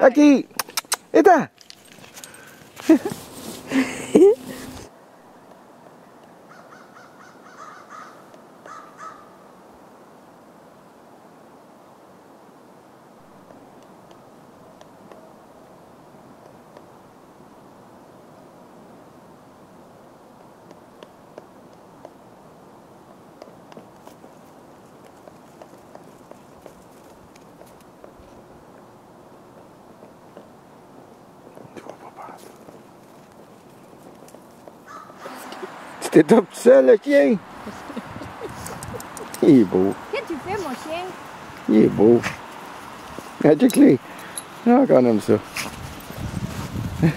Jackie! Éteins! Tu t'étopes tout seul, le chien? Il est beau. Qu'est-ce que tu fais, mon chien? Il est beau. Ah, check-les. Ah, qu'on aime ça.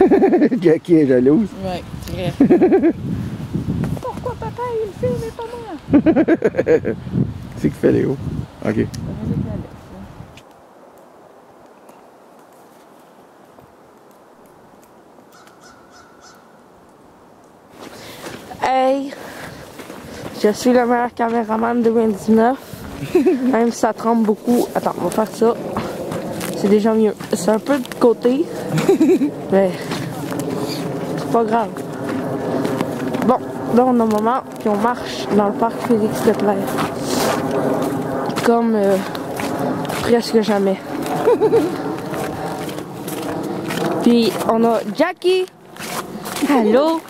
Jackie est jalouse. Ouais, très. Pourquoi papa il filme et pas moi? C'est qu'il fait Léo. OK. Hey! Je suis le meilleur caméraman de 2019. Même si ça tremble beaucoup. Attends, on va faire ça. C'est déjà mieux. C'est un peu de côté. mais c'est pas grave. Bon, là on a un moment, puis on marche dans le parc Félix Leclerc. Comme euh, presque jamais. puis on a Jackie. Allô?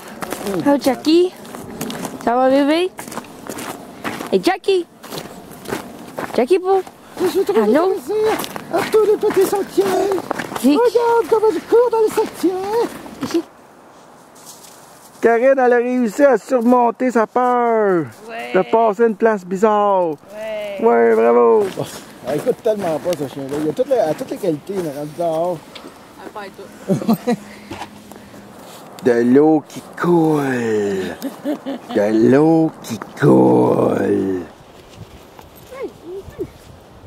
Hello Jackie? Ça va bébé? Et Jackie? Jackie Pou? Allô? À tous les petits sentiers Zic? Regarde comment je cours dans les sentiers Karine, elle a réussi à surmonter sa peur de passer une place bizarre. Ouais. Ouais, bravo. Ah, écoute tellement pas ce chien-là. Il a toutes les, a toutes les qualités, mais rendu dehors. De l'eau qui coule. De l'eau qui coule.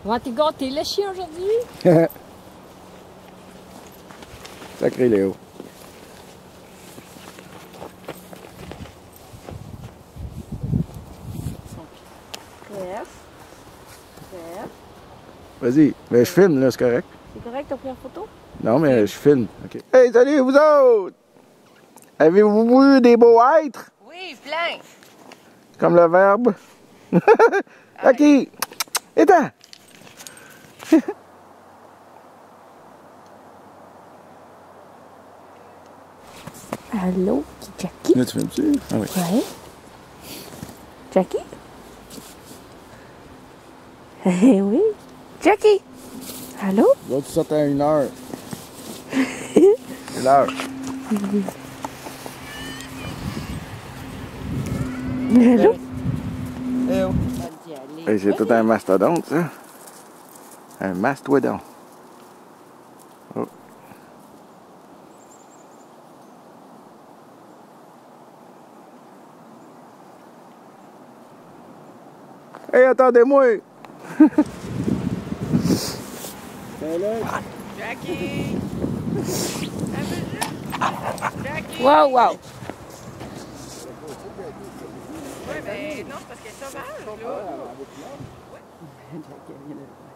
On va te gâter le chien aujourd'hui? Sacré Léo. Yes. Yes. Vas-y. Mais je filme, là, c'est correct. C'est correct ta première photo? Non, mais je filme. OK. Hey, salut, vous autres! Avez-vous vu des beaux êtres? Oui, plein. Comme le verbe. OK. Éteins. Allô, Jackie? Là, tu filmes-tu? Ah oui. Ouais. Jackie? Eh oui. Jackie? Allô? Là, tu sortes à une heure. C'est l'heure. Eh oh. Hey, c'est tout un mastodonte, ça. Un mastodon. Oh. Hey, attendez-moi! Jackie! Wow, wow. Ouais, ben non, c'est parce qu'elle est sauvage, là.